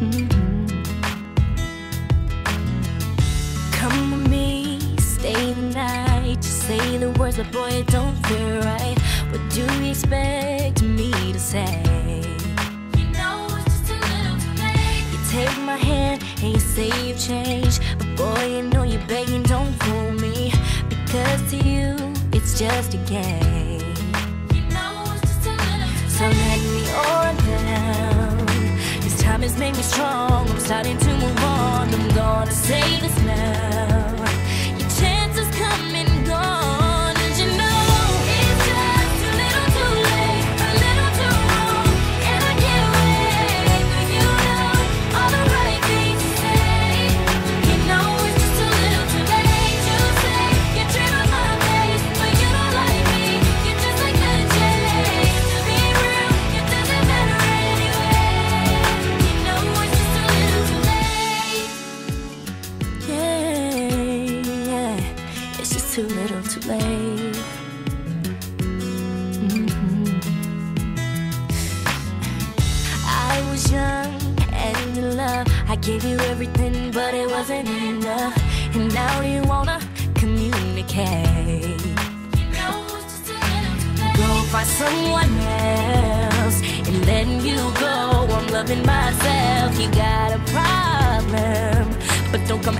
Mm-hmm. Come with me, stay the night. Just say the words, but boy, it don't feel right. What do you expect me to say? You take my hand and you say you've changed, but boy, you know you're begging, don't fool me. Because to you, it's just a game. Has made me strong. I'm starting to move on. I'm gonna say this now. Too late. Mhm. I was young and in love. I gave you everything, but it wasn't enough. And now you wanna communicate. Go find someone else and letting you go. I'm loving myself. You got a problem, but don't come